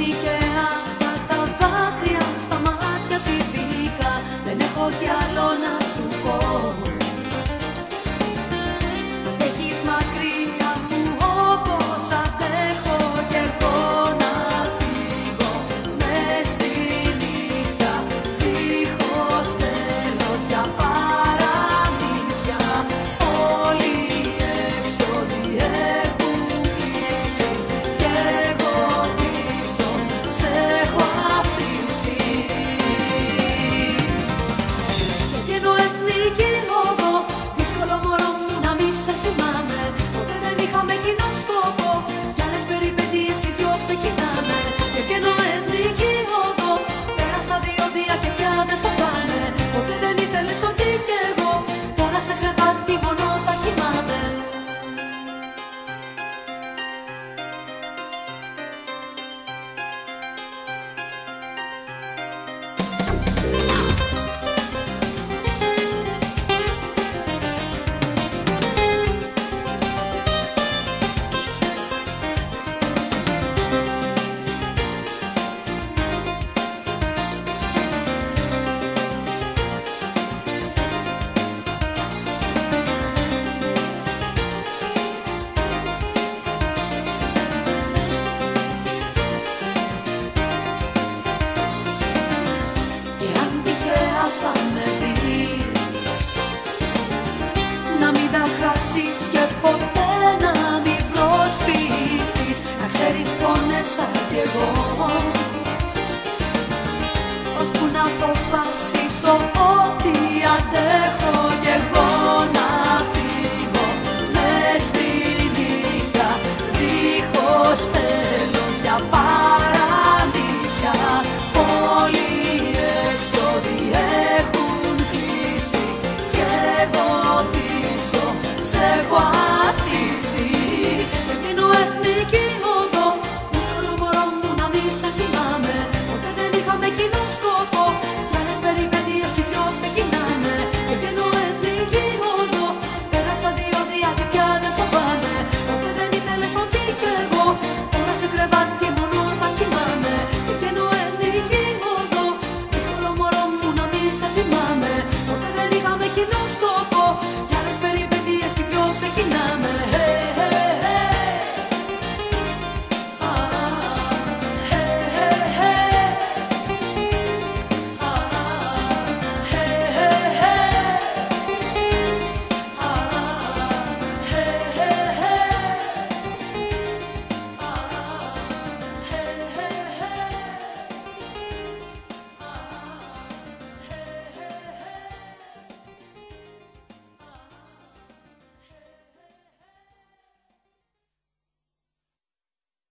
δικαία. Αυτά τα δάκρυα στα μάτια τη δίκα. Δεν έχω κι que no es rico. κι εγώ. Ώσπου να αποφασίσω ότι αντέχω κι εγώ να φύγω. Μες στη νύχτα δίχως τέλος για πάντα.